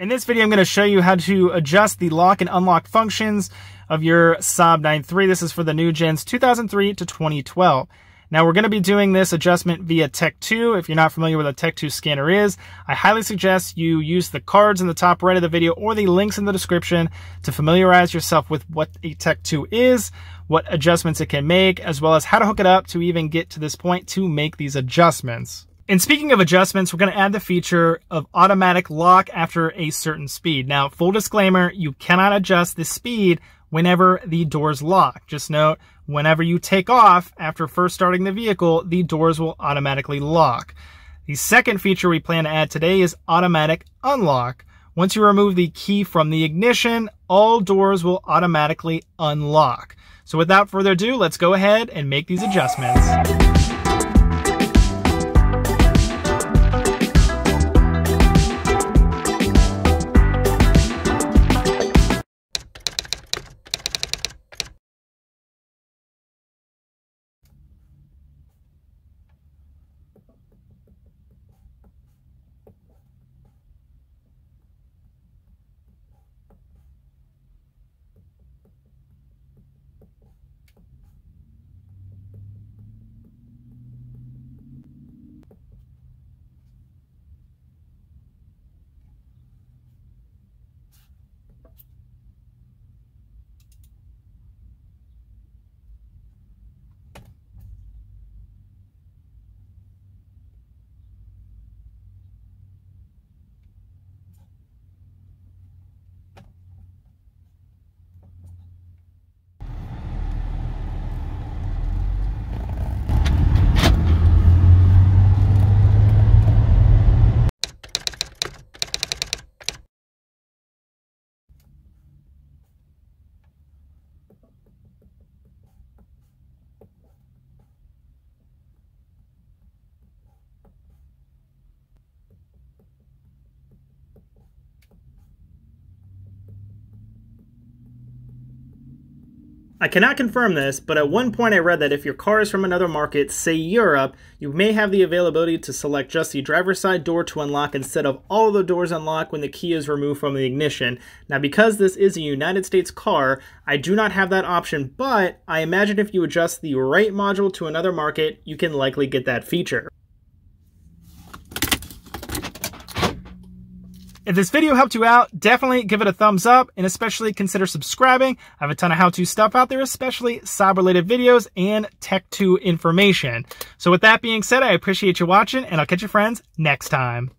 In this video, I'm going to show you how to adjust the lock and unlock functions of your Saab 9-3. This is for the new gens 2003 to 2012. Now we're going to be doing this adjustment via Tech 2. If you're not familiar with a Tech 2 scanner is, I highly suggest you use the cards in the top right of the video or the links in the description to familiarize yourself with what a Tech 2 is, what adjustments it can make, as well as how to hook it up to even get to this point to make these adjustments. And speaking of adjustments, we're going to add the feature of automatic lock after a certain speed. Now, full disclaimer, you cannot adjust the speed whenever the doors lock. Just note, whenever you take off after first starting the vehicle, the doors will automatically lock. The second feature we plan to add today is automatic unlock. Once you remove the key from the ignition, all doors will automatically unlock. So without further ado, let's go ahead and make these adjustments. I cannot confirm this, but at one point I read that if your car is from another market, say Europe, you may have the availability to select just the driver's side door to unlock instead of all the doors unlock when the key is removed from the ignition. Now because this is a United States car, I do not have that option, but I imagine if you adjust the right module to another market, you can likely get that feature. If this video helped you out, definitely give it a thumbs up and especially consider subscribing. I have a ton of how-to stuff out there, especially Saab-related videos and Tech 2 information. So with that being said, I appreciate you watching and I'll catch you friends next time.